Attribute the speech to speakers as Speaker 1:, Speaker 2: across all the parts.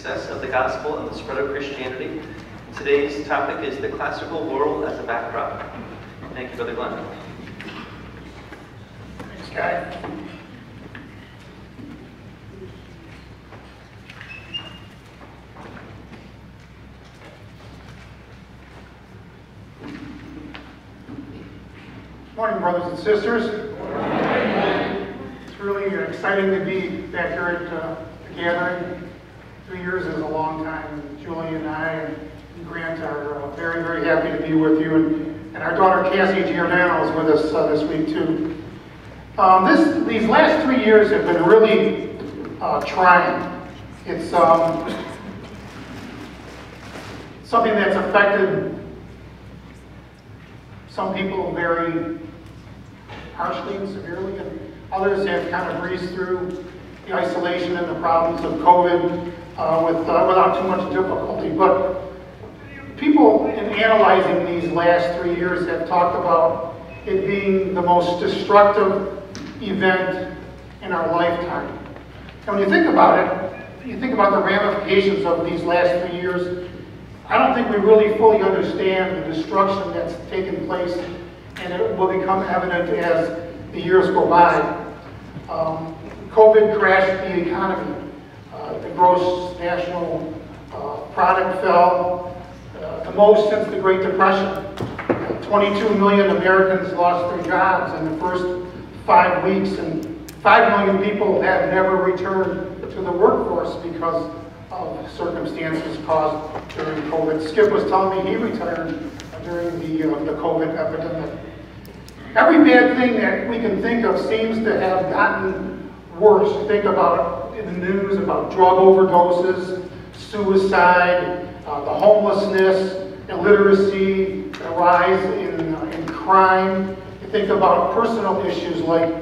Speaker 1: success of the gospel and the spread of Christianity. Today's topic is the classical world as a backdrop. Thank you, Brother Glen.
Speaker 2: Thanks, Guy. Morning, brothers and sisters. It's really exciting to be back here at uh, the gathering. Three years is a long time. Julie and I and Grant are uh, very, very happy to be with you. And, and our daughter Cassie Giordano is with us uh, this week too. Um, this, these last three years have been really uh, trying. It's um, something that's affected some people very harshly and severely, and others have kind of breezed through the isolation and the problems of COVID uh, with, uh, without too much difficulty. But people, in analyzing these last three years, have talked about it being the most destructive event in our lifetime. And when you think about it, you think about the ramifications of these last three years, I don't think we really fully understand the destruction that's taken place and it will become evident as the years go by. Um, COVID crashed the economy. Gross national uh, product fell uh, the most since the Great Depression. 22 million Americans lost their jobs in the first five weeks, and 5 million people have never returned to the workforce because of circumstances caused during COVID. Skip was telling me he retired during the, uh, the COVID epidemic. Every bad thing that we can think of seems to have gotten worse. You Think about in the news about drug overdoses, suicide, uh, the homelessness, illiteracy, the rise in, uh, in crime. You think about personal issues like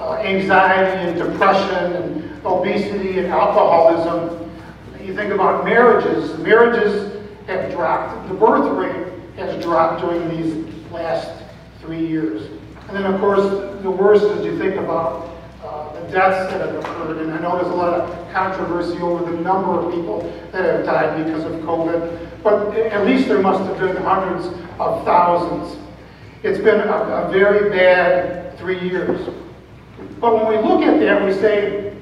Speaker 2: uh, anxiety and depression and obesity and alcoholism. You think about marriages. Marriages have dropped. The birth rate has dropped during these last three years. And then, of course, the worst is you think about deaths that have occurred. And I know there's a lot of controversy over the number of people that have died because of COVID. But at least there must have been hundreds of thousands. It's been a, a very bad three years. But when we look at that, we say,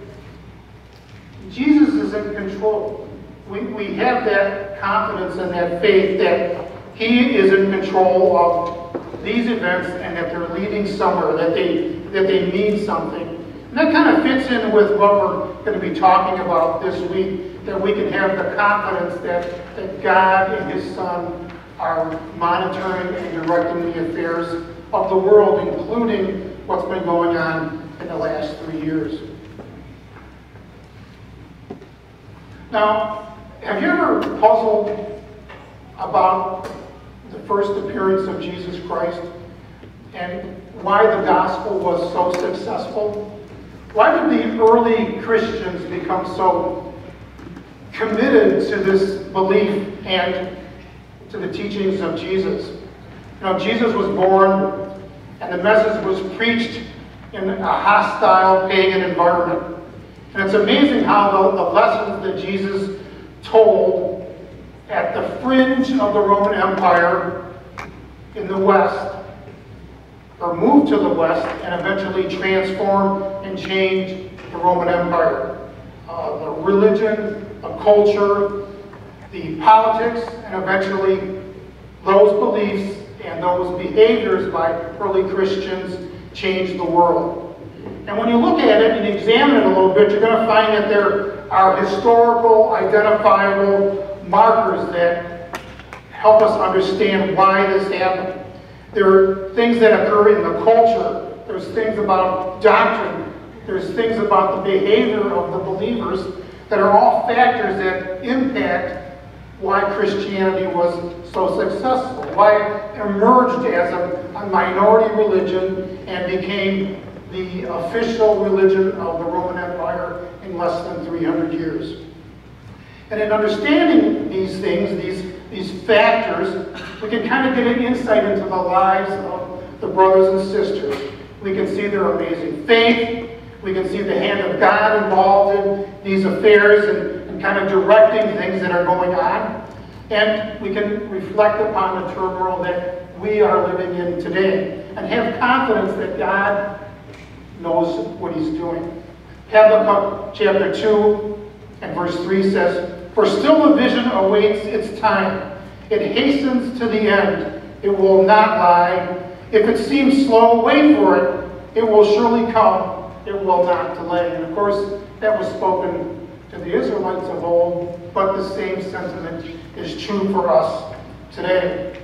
Speaker 2: Jesus is in control. We, we have that confidence and that faith that He is in control of these events and that they're leading somewhere, that they, that they mean something. And that kind of fits in with what we're going to be talking about this week, that we can have the confidence that, that God and His Son are monitoring and directing the affairs of the world, including what's been going on in the last three years. Now, have you ever puzzled about the first appearance of Jesus Christ and why the gospel was so successful? Why did the early Christians become so committed to this belief and to the teachings of Jesus? You know, Jesus was born and the message was preached in a hostile pagan environment. And it's amazing how the, the lessons that Jesus told at the fringe of the Roman Empire in the West or move to the West and eventually transform and change the Roman Empire. Uh, the religion, the culture, the politics, and eventually those beliefs and those behaviors by early Christians changed the world. And when you look at it and examine it a little bit, you're going to find that there are historical, identifiable markers that help us understand why this happened. There are things that occur in the culture. There's things about doctrine. There's things about the behavior of the believers that are all factors that impact why Christianity was so successful, why it emerged as a, a minority religion and became the official religion of the Roman Empire in less than 300 years. And in understanding these things, these, these factors, we can kind of get an insight into the lives of the brothers and sisters. We can see their amazing faith. We can see the hand of God involved in these affairs and, and kind of directing things that are going on. And we can reflect upon the turmoil that we are living in today and have confidence that God knows what he's doing. Habakkuk chapter 2 and verse 3 says, For still the vision awaits its time. It hastens to the end. It will not lie. If it seems slow, wait for it. It will surely come. It will not delay. And of course, that was spoken to the Israelites of old, but the same sentiment is true for us today.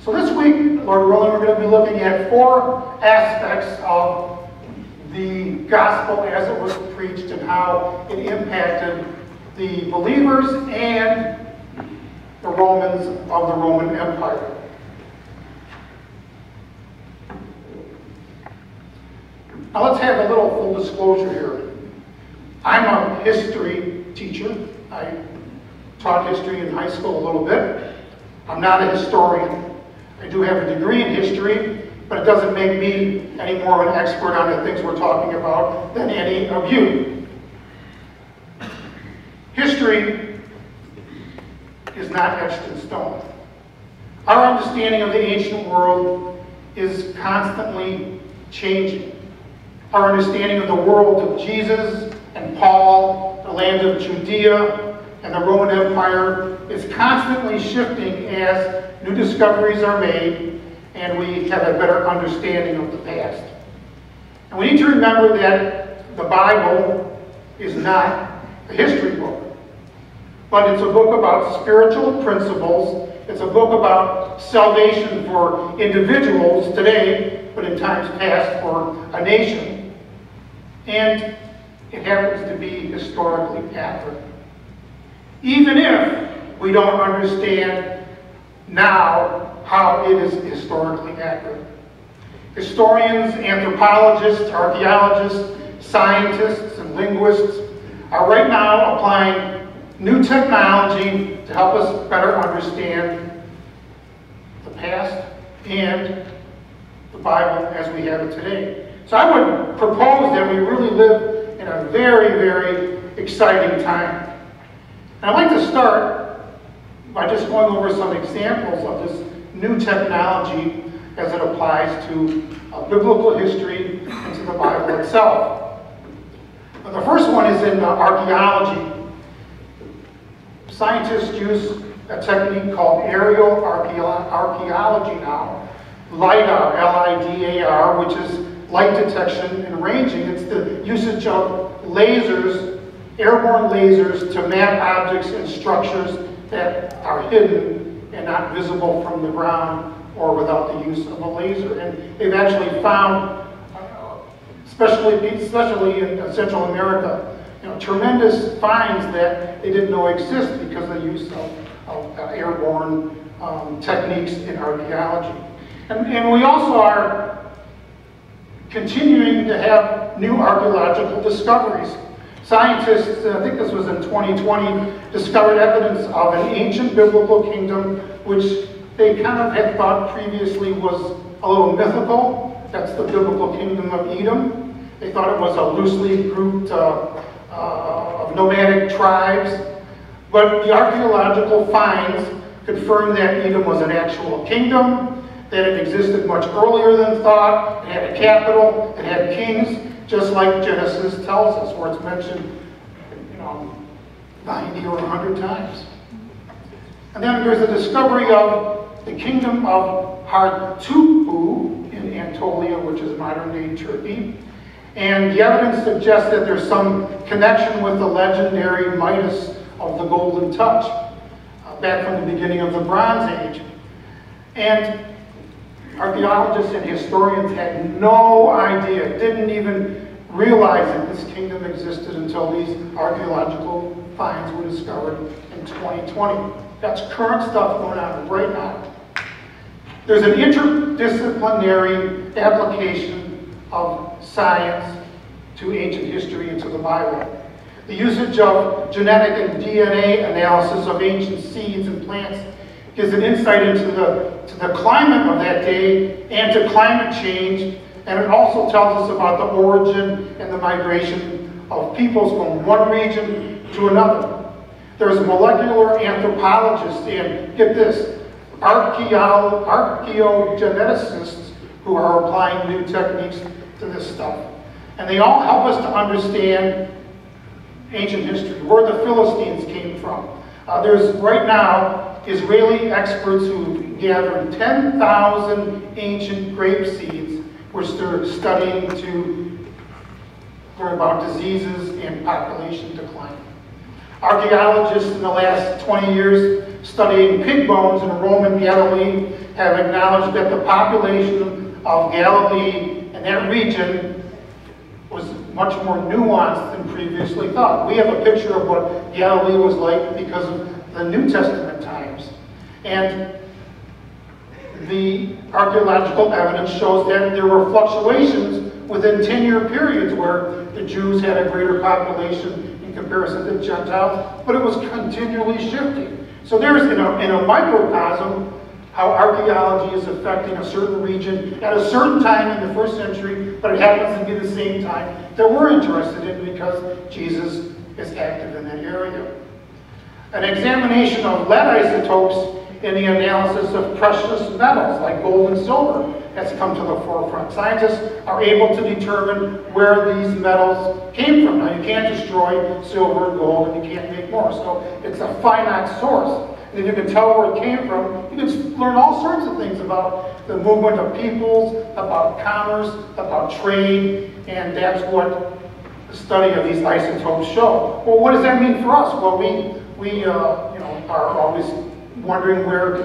Speaker 2: So this week, Lord willing, we're going to be looking at four aspects of the gospel as it was preached and how it impacted the believers and the Romans of the Roman Empire. Now let's have a little full disclosure here. I'm a history teacher. I taught history in high school a little bit. I'm not a historian. I do have a degree in history, but it doesn't make me any more of an expert on the things we're talking about than any of you. History is not etched in stone. Our understanding of the ancient world is constantly changing. Our understanding of the world of Jesus and Paul, the land of Judea, and the Roman Empire is constantly shifting as new discoveries are made and we have a better understanding of the past. And we need to remember that the Bible is not a history book, but it's a book about spiritual principles. It's a book about salvation for individuals today, but in times past for a nation. And it happens to be historically accurate. Even if we don't understand now how it is historically accurate. Historians, anthropologists, archaeologists, scientists, and linguists are right now applying new technology to help us better understand the past and the Bible as we have it today. So I would propose that we really live in a very, very exciting time. And I'd like to start by just going over some examples of this new technology as it applies to uh, biblical history and to the Bible itself. But the first one is in uh, archaeology. Scientists use a technique called aerial archaeology now, LIDAR, L-I-D-A-R, which is light detection and ranging. It's the usage of lasers, airborne lasers, to map objects and structures that are hidden and not visible from the ground or without the use of a laser. And they've actually found, uh, especially, especially in uh, Central America, you know, tremendous finds that they didn't know exist because of the use of, of uh, airborne um, techniques in archaeology. And, and we also are continuing to have new archaeological discoveries. Scientists, I think this was in 2020, discovered evidence of an ancient biblical kingdom which they kind of had thought previously was a little mythical. That's the biblical kingdom of Edom. They thought it was a loosely grouped uh, uh, of nomadic tribes. But the archaeological finds confirm that Edom was an actual kingdom, that it existed much earlier than thought, it had a capital, it had kings, just like Genesis tells us, where it's mentioned, you know, 90 or 100 times. And then there's the discovery of the kingdom of Hartapu in Anatolia, which is modern-day Turkey. And the evidence suggests that there's some connection with the legendary Midas of the Golden Touch, uh, back from the beginning of the Bronze Age. And archaeologists and historians had no idea, didn't even realize that this kingdom existed until these archaeological finds were discovered in 2020. That's current stuff going on right now. There's an interdisciplinary application of science to ancient history and to the Bible. The usage of genetic and DNA analysis of ancient seeds and plants gives an insight into the, to the climate of that day and to climate change. And it also tells us about the origin and the migration of peoples from one region to another. There's molecular anthropologists and, get this, archaeogeneticists who are applying new techniques to this stuff. And they all help us to understand ancient history, where the Philistines came from. Uh, there's right now Israeli experts who gathered 10,000 ancient grape seeds, which they're studying to learn about diseases and population decline. Archaeologists in the last 20 years studying pig bones in Roman Galilee have acknowledged that the population of Galilee and that region was much more nuanced than previously thought. We have a picture of what Galilee was like because of the New Testament times. And the archaeological evidence shows that there were fluctuations within 10-year periods where the Jews had a greater population in comparison to Gentiles, but it was continually shifting. So there's, in a, in a microcosm, how archaeology is affecting a certain region at a certain time in the first century, but it happens to be the same time that we're interested in because Jesus is active in that area. An examination of lead isotopes in the analysis of precious metals like gold and silver has come to the forefront. Scientists are able to determine where these metals came from. Now, you can't destroy silver and gold and you can't make more, so it's a finite source. And you can tell where it came from, you can learn all sorts of things about the movement of peoples, about commerce, about trade, and that's what the study of these isotopes show. Well, what does that mean for us? Well, we, we uh, you know, are always wondering where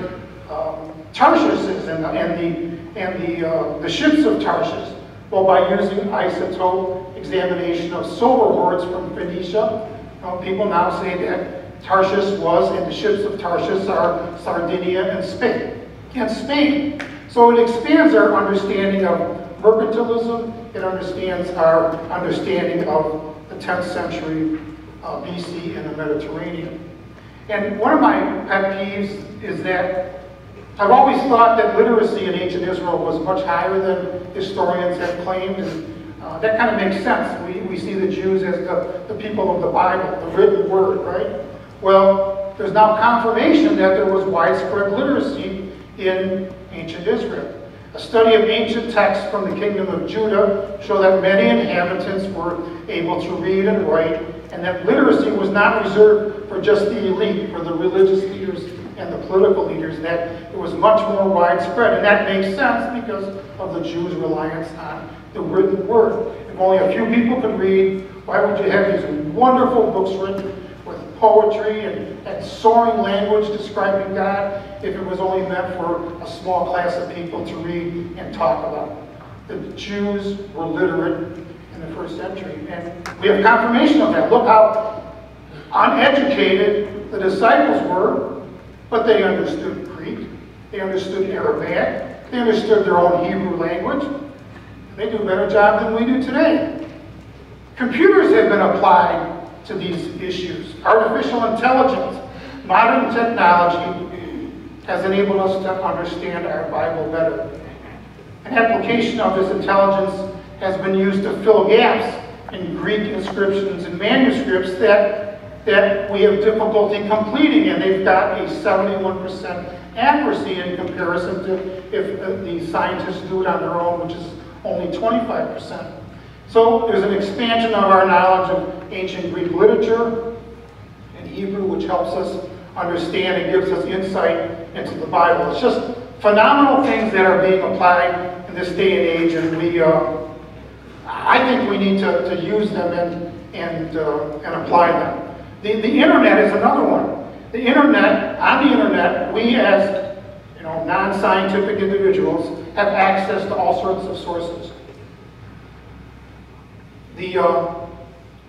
Speaker 2: um, Tarshish is and the, and the, and the, uh, the ships of Tarshish. Well, by using isotope examination of silver hoards from Phoenicia, uh, people now say that Tarshish was, and the ships of Tarshish are Sardinia and Spain. And Spain. So it expands our understanding of mercantilism. It understands our understanding of the 10th century uh, BC in the Mediterranean. And one of my pet peeves is that I've always thought that literacy in ancient Israel was much higher than historians have claimed. And uh, that kind of makes sense. We, we see the Jews as the, the people of the Bible, the written word, right? Well, there's now confirmation that there was widespread literacy in ancient Israel. A study of ancient texts from the kingdom of Judah show that many inhabitants were able to read and write, and that literacy was not reserved for just the elite, for the religious leaders and the political leaders, that it was much more widespread. And that makes sense because of the Jews' reliance on the written word. If only a few people could read, why would you have these wonderful books written poetry and, and soaring language describing God if it was only meant for a small class of people to read and talk about. The Jews were literate in the first century, and we have confirmation of that. Look how uneducated the disciples were, but they understood Greek, they understood Aramaic, they understood their own Hebrew language. They do a better job than we do today. Computers have been applied to these issues. Artificial intelligence, modern technology has enabled us to understand our Bible better. An application of this intelligence has been used to fill gaps in Greek inscriptions and manuscripts that, that we have difficulty completing, and they've got a 71% accuracy in comparison to if uh, the scientists do it on their own, which is only 25%. So there's an expansion of our knowledge of ancient Greek literature and Hebrew, which helps us understand and gives us insight into the Bible. It's just phenomenal things that are being applied in this day and age, and we, uh, I think we need to, to use them and, and, uh, and apply them. The, the internet is another one. The internet, on the internet, we as you know, non-scientific individuals have access to all sorts of sources. The, uh,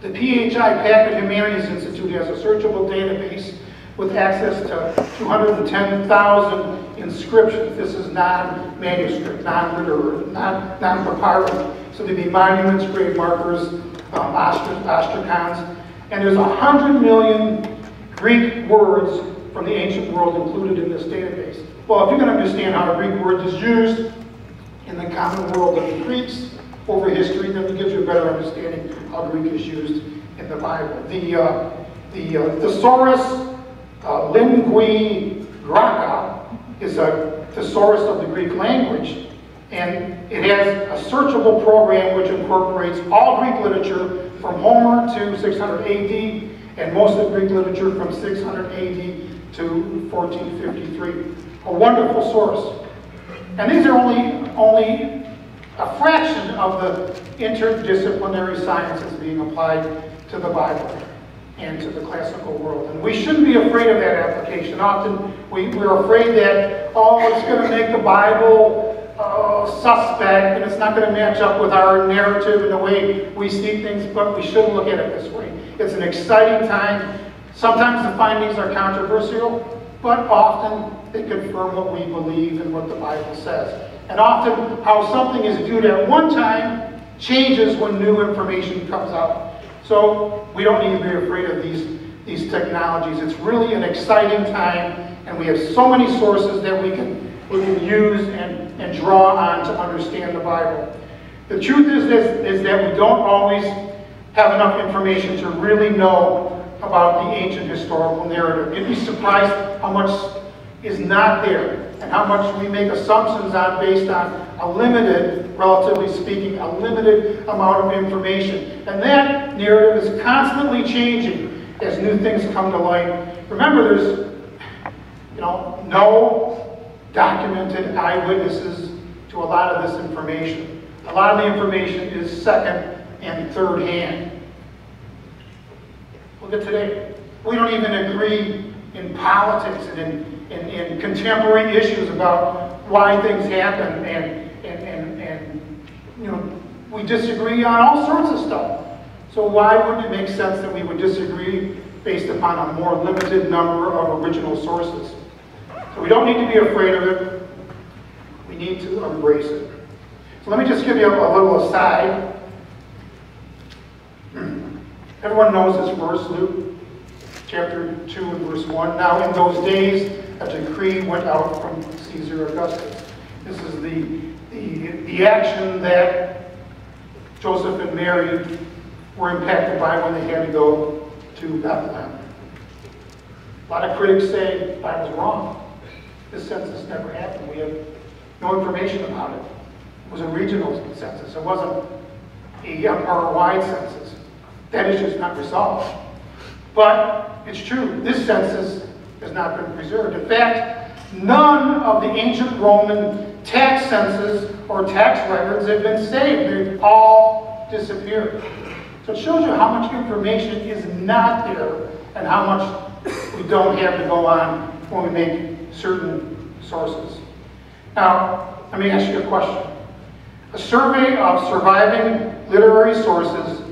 Speaker 2: the PHI Packard Humanities Institute has a searchable database with access to 210,000 inscriptions. This is non-manuscript, non-literary, non-papyrus. So there'd be monuments, grave markers, um, ostracons, and there's 100 million Greek words from the ancient world included in this database. Well, if you can understand how a Greek word is used in the common world of the Greeks, over history, then it gives you a better understanding how Greek is used in the Bible. The, uh, the uh, thesaurus uh, Linguae Graecae is a thesaurus of the Greek language, and it has a searchable program which incorporates all Greek literature from Homer to 600 AD and most of Greek literature from 600 AD to 1453. A wonderful source. And these are only, only a fraction of the interdisciplinary sciences being applied to the Bible and to the classical world. And we shouldn't be afraid of that application. Often we, we're afraid that, oh, it's going to make the Bible uh, suspect and it's not going to match up with our narrative and the way we see things, but we shouldn't look at it this way. It's an exciting time. Sometimes the findings are controversial, but often they confirm what we believe and what the Bible says. And often how something is viewed at one time changes when new information comes out. So we don't need to be afraid of these, these technologies. It's really an exciting time, and we have so many sources that we can, we can use and, and draw on to understand the Bible. The truth is, this, is that we don't always have enough information to really know about the ancient historical narrative. You'd be surprised how much is not there and how much we make assumptions on based on a limited, relatively speaking, a limited amount of information. And that narrative is constantly changing as new things come to light. Remember, there's you know, no documented eyewitnesses to a lot of this information. A lot of the information is second and third hand. Look at today. We don't even agree in politics and in in, in contemporary issues about why things happen and, and, and, and, you know, we disagree on all sorts of stuff. So why wouldn't it make sense that we would disagree based upon a more limited number of original sources? So we don't need to be afraid of it. We need to embrace it. So let me just give you a, a little aside. Everyone knows this verse, Luke chapter 2 and verse 1. Now in those days a decree went out from Caesar Augustus. This is the, the, the action that Joseph and Mary were impacted by when they had to go to Bethlehem. A lot of critics say that was wrong. This census never happened. We have no information about it. It was a regional census. It wasn't a empire-wide census. That issue is not resolved. But it's true, this census has not been preserved. In fact, none of the ancient Roman tax census or tax records have been saved. They've all disappeared. So it shows you how much information is not there and how much we don't have to go on when we make certain sources. Now, let me ask you a question. A survey of surviving literary sources,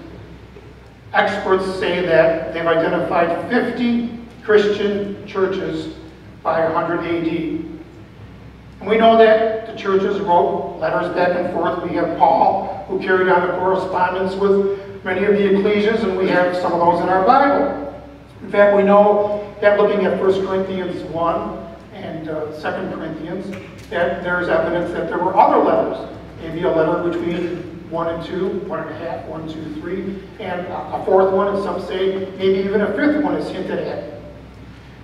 Speaker 2: experts say that they've identified 50 Christian churches by 100 AD. And we know that the churches wrote letters back and forth. We have Paul, who carried on a correspondence with many of the ecclesias, and we have some of those in our Bible. In fact, we know that looking at 1 Corinthians 1 and uh, 2 Corinthians, that there's evidence that there were other letters. Maybe a letter between 1 and 2, 1 and a half, 1, 2, 3, and a fourth one, and some say maybe even a fifth one is hinted at.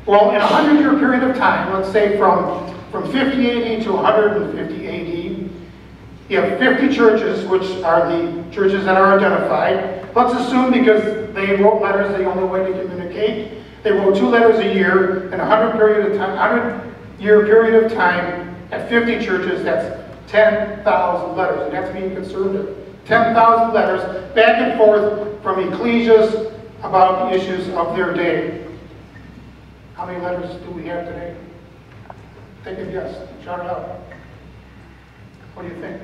Speaker 2: Well, in a 100-year period of time, let's say from, from 50 AD to 150 AD, you have 50 churches, which are the churches that are identified. Let's assume because they wrote letters the only way to communicate, they wrote two letters a year in a 100 period of time, 100 year period of time at 50 churches, that's 10,000 letters, and that's being conservative. 10,000 letters back and forth from ecclesias about the issues of their day. How many letters do we have today? Take a guess. Shout it out. What do you think?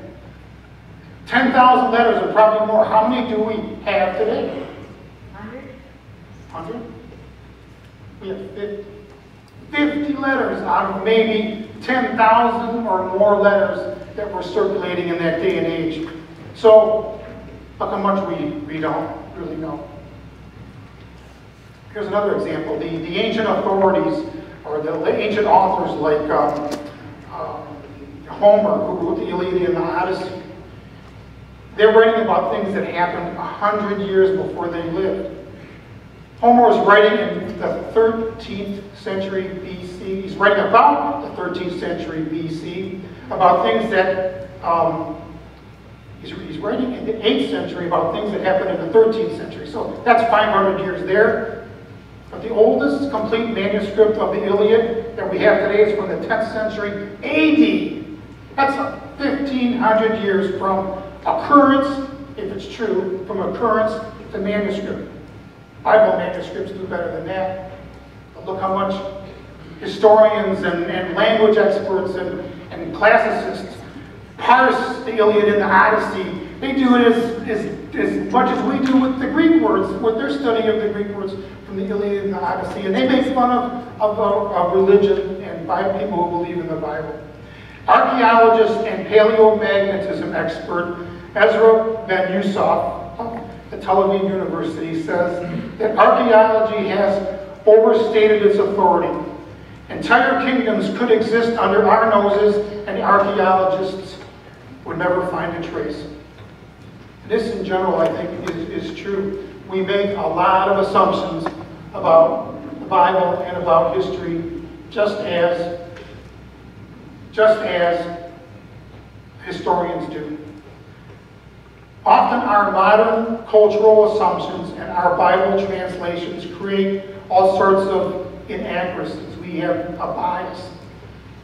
Speaker 2: 10,000 letters or probably more. How many do we have today? 100. 100? We have 50. 50 letters out of maybe 10,000 or more letters that were circulating in that day and age. So, look how much we, we don't really know. Here's another example. The, the ancient authorities, or the ancient authors like um, um, Homer, who wrote the Iliad and the Odyssey, they're writing about things that happened a hundred years before they lived. Homer was writing in the 13th century BC. He's writing about the 13th century BC, about things that, um, he's, he's writing in the 8th century about things that happened in the 13th century. So that's 500 years there. But the oldest complete manuscript of the Iliad that we have today is from the 10th century AD. That's 1,500 years from occurrence, if it's true, from occurrence to manuscript. Bible manuscripts do better than that. But look how much historians and, and language experts and, and classicists parse the Iliad and the Odyssey. They do it as, as, as much as we do with the Greek words, with their study of the Greek words Iliad and the Odyssey. And they make fun of, of, of religion and by people who believe in the Bible. Archaeologist and paleomagnetism expert Erez Ben Yosef at Tel Aviv University says that archaeology has overstated its authority. Entire kingdoms could exist under our noses and archaeologists would never find a trace. This in general, I think, is, is true. We make a lot of assumptions about the Bible and about history just as just as historians do. Often our modern cultural assumptions and our Bible translations create all sorts of inaccuracies. We have a bias.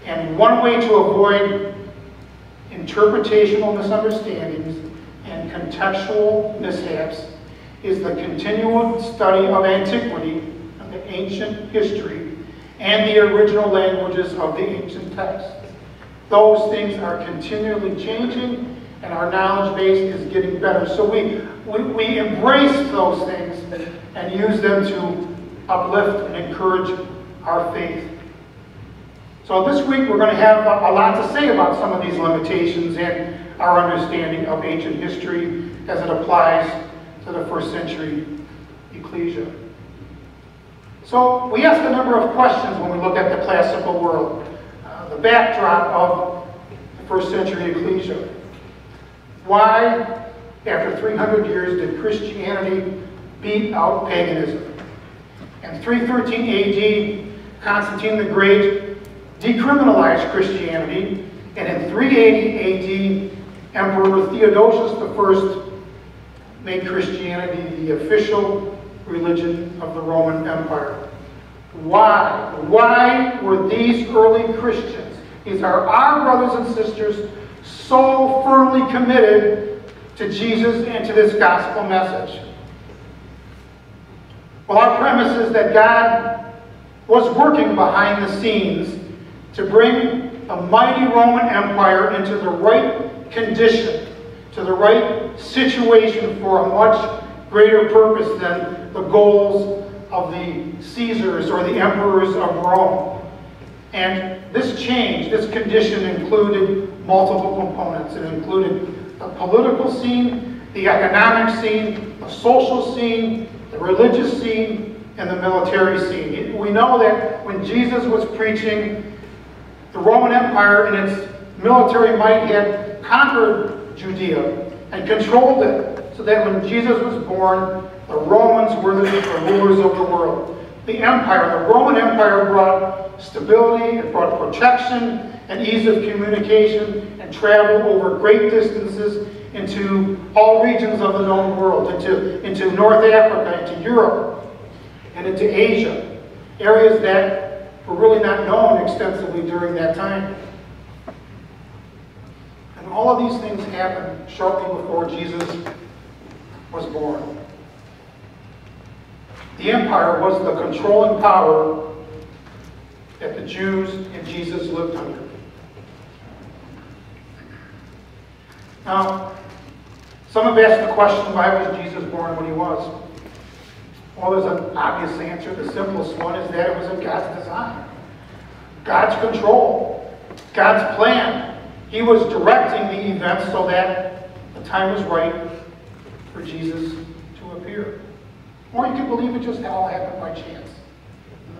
Speaker 2: And one way to avoid interpretational misunderstandings and contextual mishaps is the continual study of antiquity, and the ancient history, and the original languages of the ancient texts. Those things are continually changing and our knowledge base is getting better. So we, we, we embrace those things and use them to uplift and encourage our faith. So this week we're going to have a, a lot to say about some of these limitations and our understanding of ancient history as it applies to the first century ecclesia. So we ask a number of questions when we look at the classical world, uh, the backdrop of the first century ecclesia. Why, after 300 years, did Christianity beat out paganism? In 313 AD, Constantine the Great decriminalized Christianity, and in 380 AD, Emperor Theodosius I made Christianity the official religion of the Roman Empire. Why? Why were these early Christians, these are our brothers and sisters, so firmly committed to Jesus and to this gospel message? Well, our premise is that God was working behind the scenes to bring a mighty Roman Empire into the right condition, to the right situation for a much greater purpose than the goals of the Caesars or the emperors of Rome. And this change, this condition included multiple components. It included the political scene, the economic scene, the social scene, the religious scene, and the military scene. We know that when Jesus was preaching, the Roman Empire and its military might had conquered Judea and controlled it, so that when Jesus was born, the Romans were the rulers of the world. The empire, the Roman Empire brought stability, it brought protection, and ease of communication and travel over great distances into all regions of the known world, into, into North Africa, into Europe, and into Asia, areas that were really not known extensively during that time. And all of these things happened shortly before Jesus was born. The empire was the controlling power that the Jews and Jesus lived under. Now, some have asked the question, why was Jesus born when he was? Well, there's an obvious answer. The simplest one is that it was in God's design. God's control. God's plan. He was directing the events so that the time was right for Jesus to appear. Or you could believe it just all happened by chance.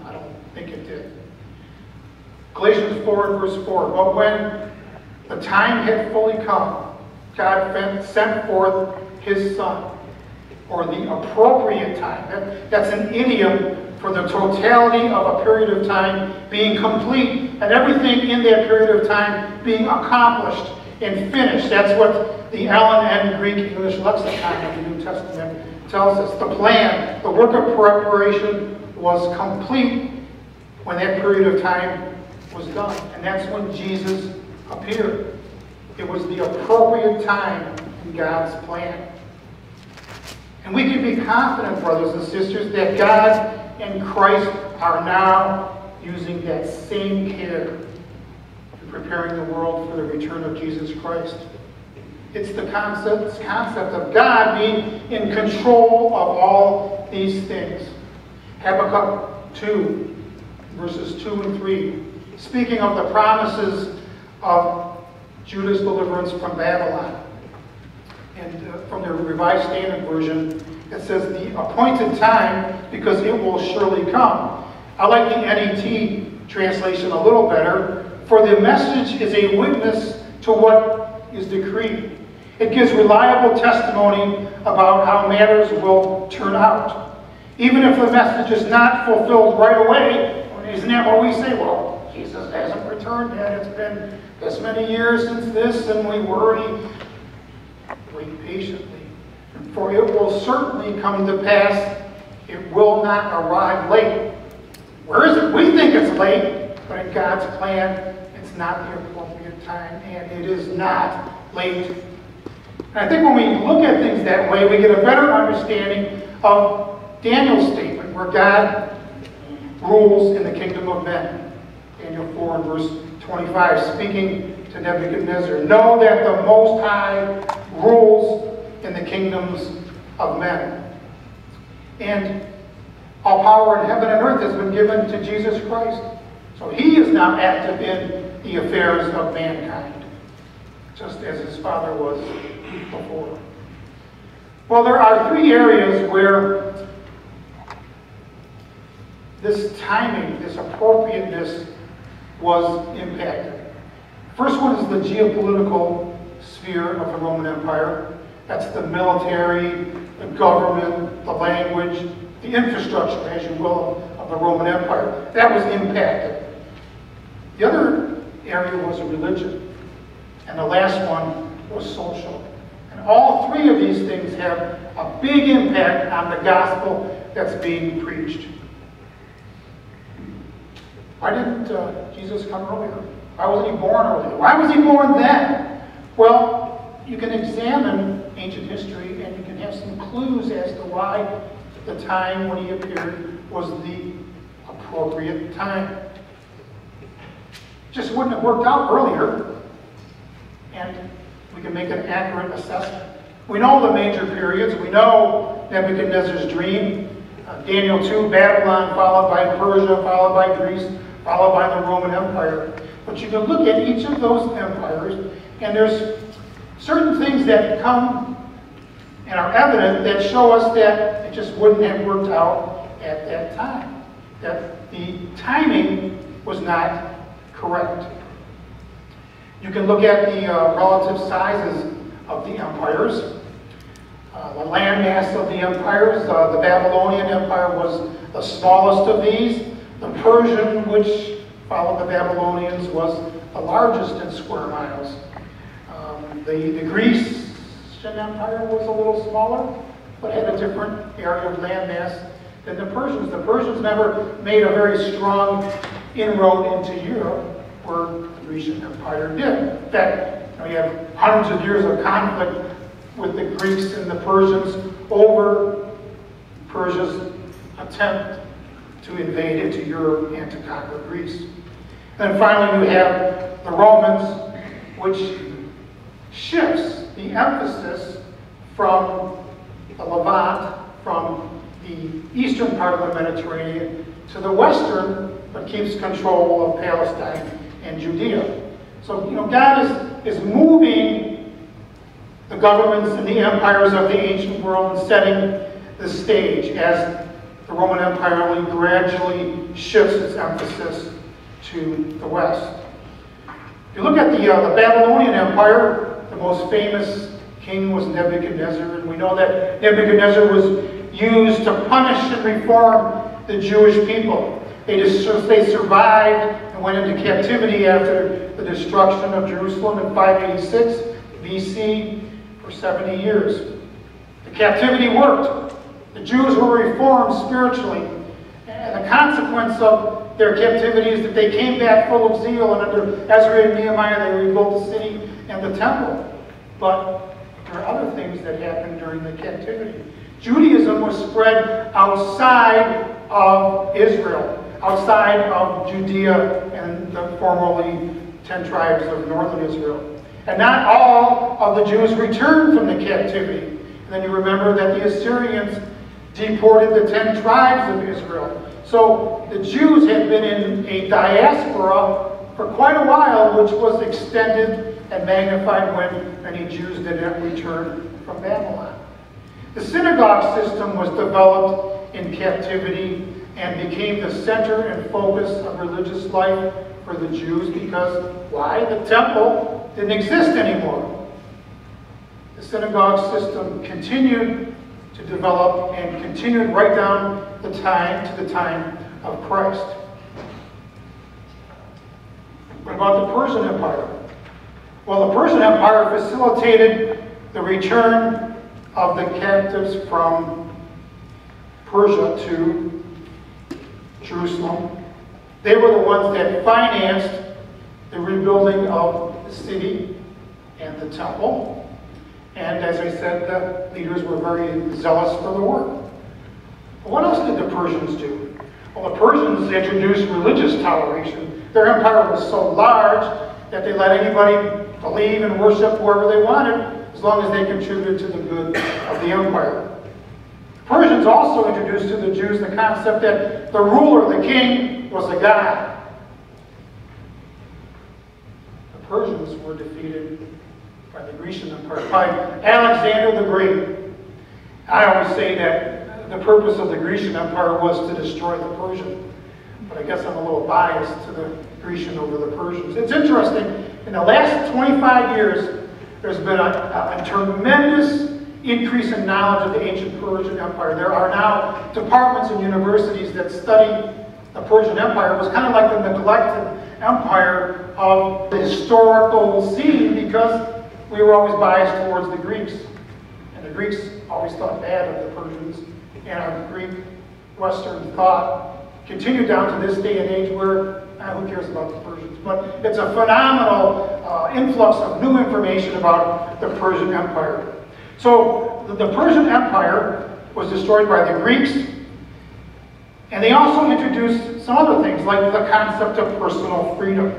Speaker 2: I don't think it did. Galatians 4 verse 4. But when the time had fully come, God sent forth his Son, or the appropriate time. That, that's an idiom for the totality of a period of time being complete and everything in that period of time being accomplished and finished. That's what the Allen N. Greek English lexicon of the New Testament tells us. The plan, the work of preparation was complete when that period of time was done. And that's when Jesus appeared. It was the appropriate time in God's plan. And we can be confident, brothers and sisters, that God and Christ are now using that same care in preparing the world for the return of Jesus Christ. It's the concept, concept of God being in control of all these things. Habakkuk 2, verses 2 and 3, speaking of the promises of Judah's deliverance from Babylon. And uh, from the Revised Standard Version, it says the appointed time because it will surely come. I like the NET translation a little better. For the message is a witness to what is decreed. It gives reliable testimony about how matters will turn out. Even if the message is not fulfilled right away, isn't that what we say? Well, Jesus hasn't returned yet. It's been this many years since this, and we worry. Wait patiently. For it will certainly come to pass. It will not arrive late. Where is it? We think it's late, but in God's plan, it's not the appropriate time, and it is not late. And I think when we look at things that way, we get a better understanding of Daniel's statement, where God rules in the kingdom of men. Daniel 4 and verse 25, speaking to Nebuchadnezzar. Know that the Most High rules in the kingdoms of men. And all power in heaven and earth has been given to Jesus Christ. So he is now active in the affairs of mankind, just as his Father was before. Well, there are three areas where this timing, this appropriateness was impacted. First one is the geopolitical sphere of the Roman Empire. That's the military, the government, the language, the infrastructure, as you will, of the Roman Empire. That was impacted. The other area was religion. And the last one was social. And all three of these things have a big impact on the gospel that's being preached. Why didn't uh, Jesus come earlier? Why wasn't he born earlier? Why was he born then? Well, you can examine ancient history and you can have some clues as to why the time when he appeared was the appropriate time. Just wouldn't have worked out earlier, and we can make an accurate assessment. We know the major periods. We know Nebuchadnezzar's dream, uh, Daniel 2, Babylon, followed by Persia, followed by Greece, followed by the Roman Empire. But you can look at each of those empires, and there's certain things that come and are evident that show us that it just wouldn't have worked out at that time. That the timing was not correct. You can look at the uh, relative sizes of the empires. Uh, the landmass of the empires, uh, the Babylonian Empire was the smallest of these. The Persian, which followed the Babylonians, was the largest in square miles. The, the Greece Empire was a little smaller, but had a different area of landmass than the Persians. The Persians never made a very strong inroad into Europe, where the Grecian Empire did. In fact, you, know, have hundreds of years of conflict with the Greeks and the Persians over Persia's attempt to invade into Europe and to conquer Greece. And finally, you have the Romans, which shifts the emphasis from the Levant, from the eastern part of the Mediterranean, to the western, but keeps control of Palestine and Judea. So, you know, God is, is moving the governments and the empires of the ancient world and setting the stage as the Roman Empire only gradually shifts its emphasis to the west. If you look at the, uh, the Babylonian Empire, the most famous king was Nebuchadnezzar, and we know that Nebuchadnezzar was used to punish and reform the Jewish people. They, just, they survived and went into captivity after the destruction of Jerusalem in 586 BC for 70 years. The captivity worked. The Jews were reformed spiritually. And the consequence of their captivity is that they came back full of zeal, and under Ezra and Nehemiah, they rebuilt the city and the temple. But there are other things that happened during the captivity. Judaism was spread outside of Israel, outside of Judea and the formerly ten tribes of northern Israel. And not all of the Jews returned from the captivity. And then you remember that the Assyrians deported the ten tribes of Israel. So the Jews had been in a diaspora for quite a while, which was extended and magnified when many Jews did not return from Babylon. The synagogue system was developed in captivity and became the center and focus of religious life for the Jews because why? The temple didn't exist anymore. The synagogue system continued to develop and continued right down the time to the time of Christ. What about the Persian Empire? Well, the Persian Empire facilitated the return of the captives from Persia to Jerusalem. They were the ones that financed the rebuilding of the city and the temple. And as I said, the leaders were very zealous for the work. But what else did the Persians do? Well, the Persians introduced religious toleration. Their empire was so large that they let anybody believe and worship whoever they wanted as long as they contributed to the good of the empire. Persians also introduced to the Jews the concept that the ruler, the king, was a god. The Persians were defeated by the Grecian Empire, by Alexander the Great. I always say that the purpose of the Grecian Empire was to destroy the Persian. But I guess I'm a little biased to the Grecian over the Persians. It's interesting, in the last 25 years, there's been a, a tremendous increase in knowledge of the ancient Persian Empire. There are now departments and universities that study the Persian Empire. It was kind of like the neglected empire of the historical scene because we were always biased towards the Greeks. And the Greeks always thought bad of the Persians. And our Greek Western thought continued down to this day and age where, uh, who cares about the Persians? But it's a phenomenal uh, influx of new information about the Persian Empire. So the, the Persian Empire was destroyed by the Greeks, and they also introduced some other things, like the concept of personal freedom,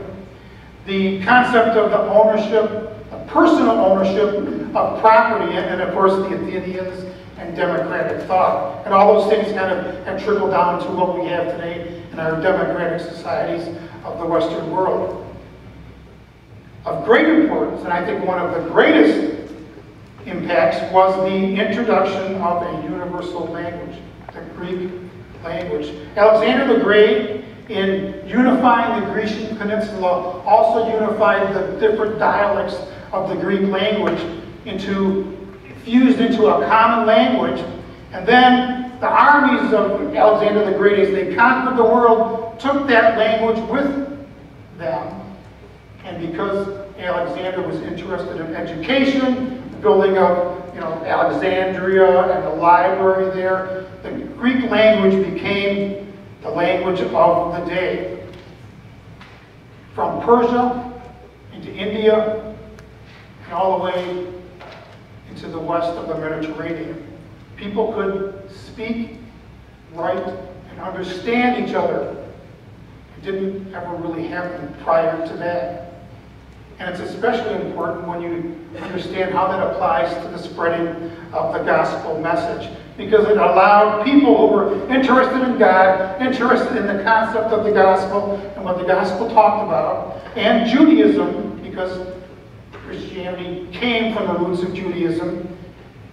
Speaker 2: the concept of the ownership the personal ownership of property, and, of course the Athenians and democratic thought. And all those things kind of have trickled down to what we have today in our democratic societies of the Western world. Of great importance, and I think one of the greatest impacts, was the introduction of a universal language, the Greek language. Alexander the Great in unifying the Grecian peninsula, also unified the different dialects of the Greek language into fused into a common language. And then the armies of Alexander the Great, as they conquered the world, took that language with them. And because Alexander was interested in education, building up you know Alexandria and the library there, the Greek language became the language of the day. From Persia into India, and all the way into the west of the Mediterranean. People could speak, write, and understand each other. It didn't ever really happen prior to that. And it's especially important when you understand how that applies to the spreading of the gospel message. Because it allowed people who were interested in God, interested in the concept of the gospel and what the gospel talked about, and Judaism, because Christianity came from the roots of Judaism.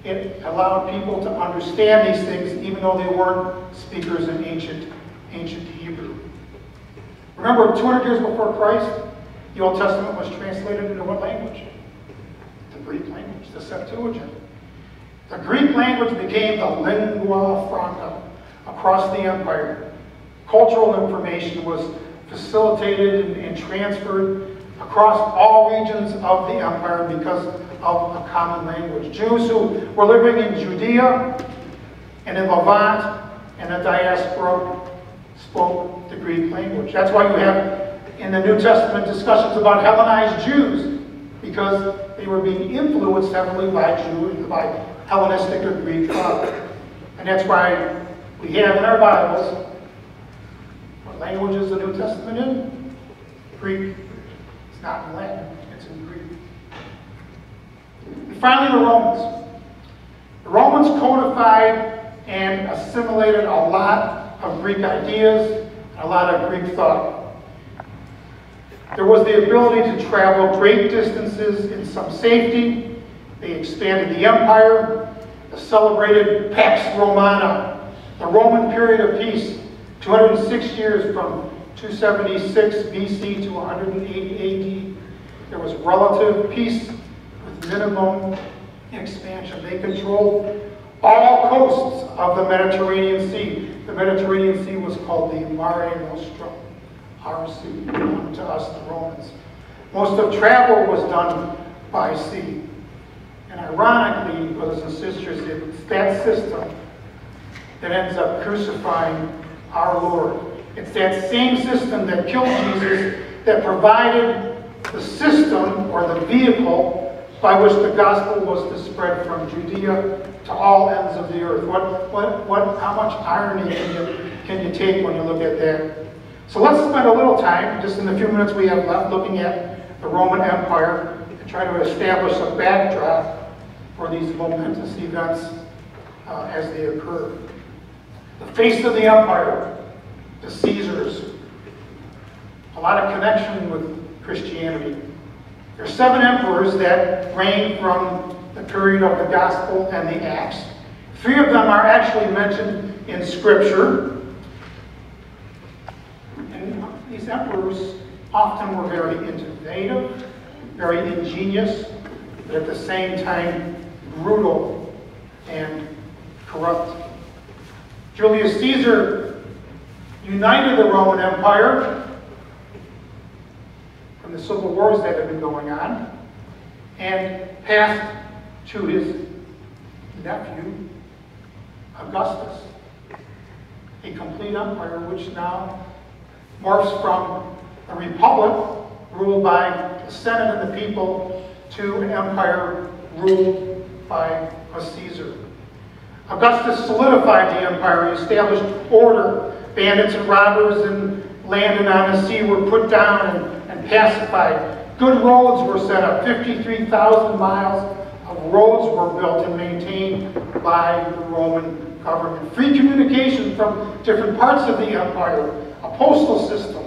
Speaker 2: It allowed people to understand these things even though they weren't speakers in ancient, ancient Hebrew. Remember, 200 years before Christ, the Old Testament was translated into what language? the Greek language, the Septuagint. The Greek language became the lingua franca across the empire. Cultural information was facilitated and, and transferred across all regions of the empire because of a common language. Jews who were living in Judea and in Levant and the diaspora spoke the Greek language. That's why you have in the New Testament discussions about Hellenized Jews, because they were being influenced heavily by Jew, by Hellenistic or Greek thought. And that's why we have in our Bibles, what language is the New Testament in? Greek. Not in Latin, it's in Greek. And finally, the Romans. The Romans codified and assimilated a lot of Greek ideas, a lot of Greek thought. There was the ability to travel great distances in some safety. They expanded the empire, the celebrated Pax Romana, the Roman period of peace, 206 years from 276 BC to 180 AD. There was relative peace with minimum expansion. They controlled all coasts of the Mediterranean Sea. The Mediterranean Sea was called the Mare Nostrum, our sea, to us, the Romans. Most of travel was done by sea. And ironically, brothers and sisters, it's that system that ends up crucifying our Lord. It's that same system that killed Jesus that provided the system or the vehicle by which the gospel was to spread from Judea to all ends of the earth. What, what, what, how much irony can you, can you take when you look at that? So let's spend a little time, just in the few minutes we have left, looking at the Roman Empire and try to establish a backdrop for these momentous events uh, as they occur. The face of the empire, the Caesars, a lot of connection with Christianity. There are seven emperors that reigned from the period of the Gospel and the Acts. Three of them are actually mentioned in Scripture. And these emperors often were very innovative, very ingenious, but at the same time brutal and corrupt. Julius Caesar united the Roman Empire from the civil wars that had been going on and passed to his nephew, Augustus, a complete empire which now morphs from a republic ruled by the Senate and the people to an empire ruled by a Caesar. Augustus solidified the empire, he established order. Bandits and robbers and landed on the sea were put down and, and pacified. Good roads were set up, 53,000 miles of roads were built and maintained by the Roman government. Free communication from different parts of the empire, a postal system.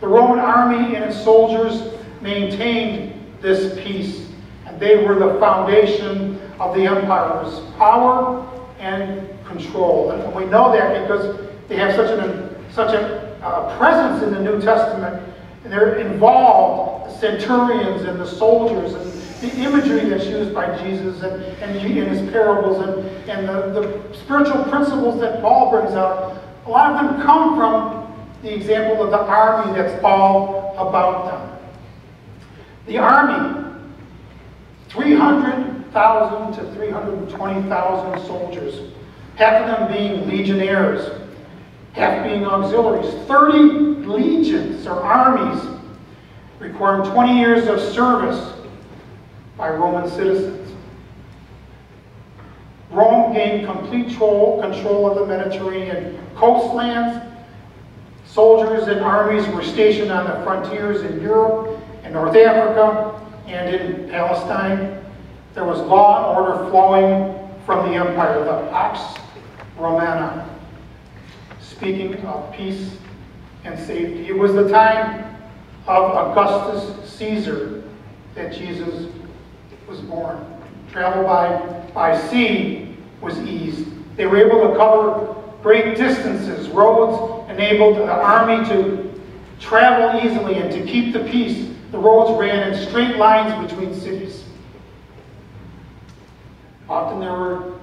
Speaker 2: The Roman army and its soldiers maintained this peace, and they were the foundation of the empire's power and control. And we know that because they have such an such a uh, presence in the New Testament, and they're involved, the centurions and the soldiers and the imagery that's used by Jesus and, and in his parables and, and the, the spiritual principles that Paul brings out, a lot of them come from the example of the army that's all about them. The army, 300,000 to 320,000 soldiers, half of them being legionnaires, half being auxiliaries, 30 legions or armies requiring 20 years of service by Roman citizens. Rome gained complete control, control of the Mediterranean coastlands. Soldiers and armies were stationed on the frontiers in Europe and North Africa and in Palestine. There was law and order flowing from the empire, the Pax Romana. Speaking of peace and safety, it was the time of Augustus Caesar that Jesus was born. Travel by, by sea was eased. They were able to cover great distances. Roads enabled the army to travel easily and to keep the peace. The roads ran in straight lines between cities. Often there were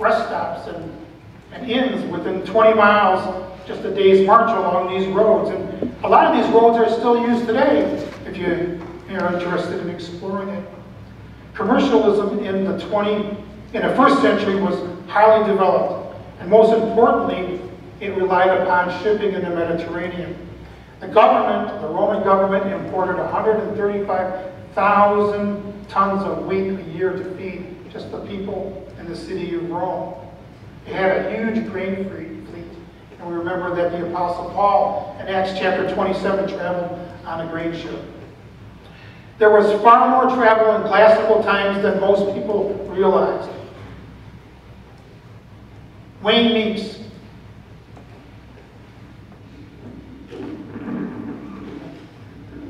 Speaker 2: rest stops and, and inns within 20 miles, just a day's march along these roads. And a lot of these roads are still used today if you are interested in exploring it. Commercialism in the 20, in the first century was highly developed. And most importantly, it relied upon shipping in the Mediterranean. The government, the Roman government, imported 135,000 tons of wheat a year to feed just the people in the city of Rome. They had a huge grain fleet. And we remember that the Apostle Paul in Acts chapter 27 traveled on a grain ship. There was far more travel in classical times than most people realized. Wayne Meeks,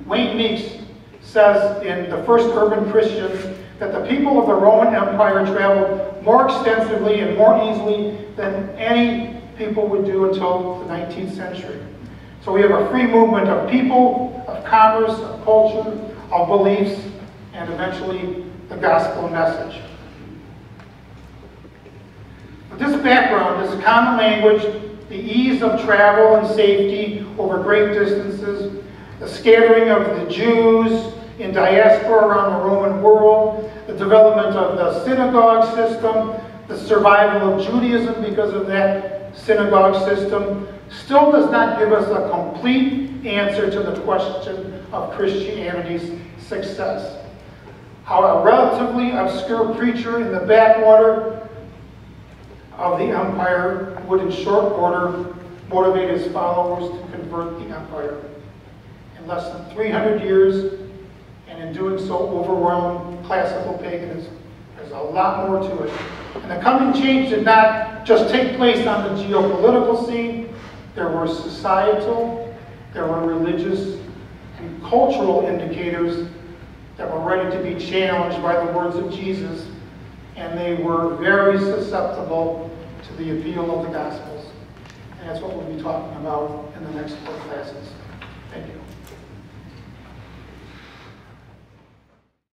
Speaker 2: Wayne Meeks says in The First Urban Christians that the people of the Roman Empire traveled more extensively and more easily than any people would do until the 19th century. So we have a free movement of people, of commerce, of culture, of beliefs, and eventually the gospel message. With this background, this common language, the ease of travel and safety over great distances, the scattering of the Jews in diaspora around the Roman world, the development of the synagogue system, the survival of Judaism because of that synagogue system, still does not give us a complete answer to the question of Christianity's success. How a relatively obscure preacher in the backwater of the empire would in short order motivate his followers to convert the empire. In less than 300 years, and in doing so overwhelm classical paganism. There's a lot more to it. And the coming change did not just take place on the geopolitical scene. There were societal, there were religious, and cultural indicators that were ready to be challenged by the words of Jesus, and they were very susceptible to the appeal of the Gospels. And that's what we'll be talking about in the next four classes.